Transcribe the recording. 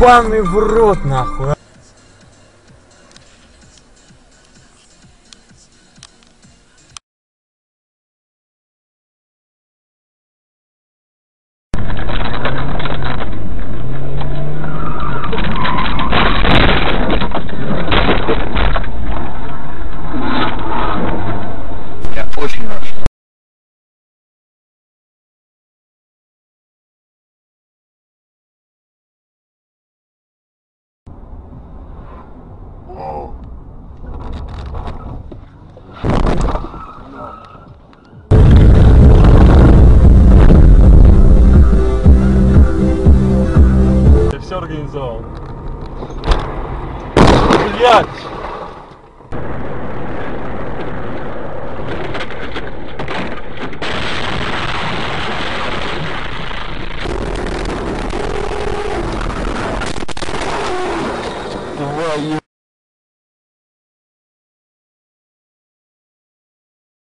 ебаный в рот, нахуй. Я все организовал. Блять! Твою